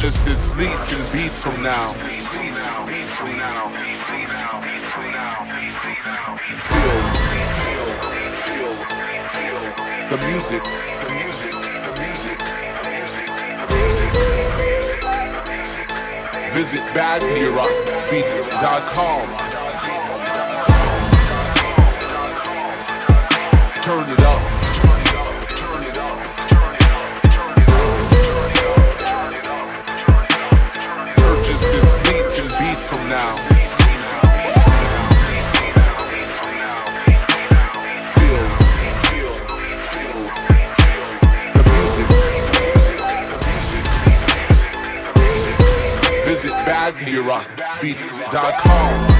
Purchase this lease and beat from now. Feel, the music. The music. The music. Visit baghirabeats.com. now. Feel the music. Visit. Turn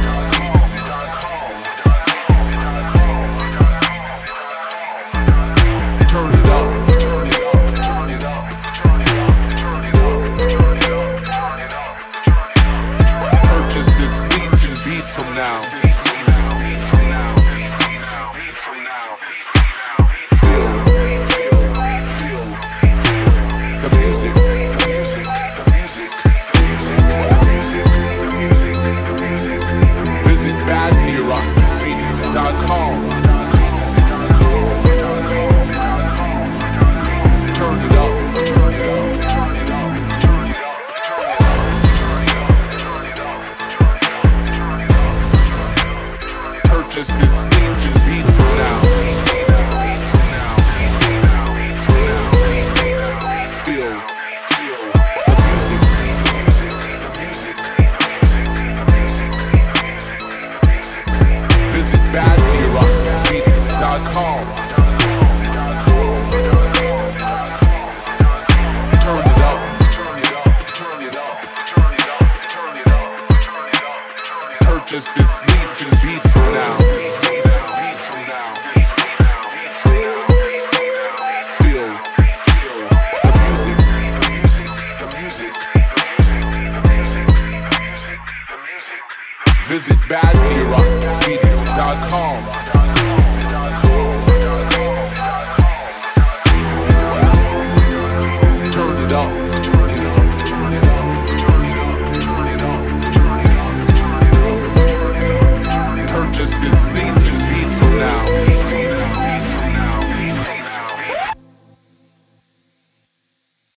baghirabeats.com. baghirabeats.com. Turn it up. Purchase this lease and beat from now. Feel the music. Visit baghirabeats.com.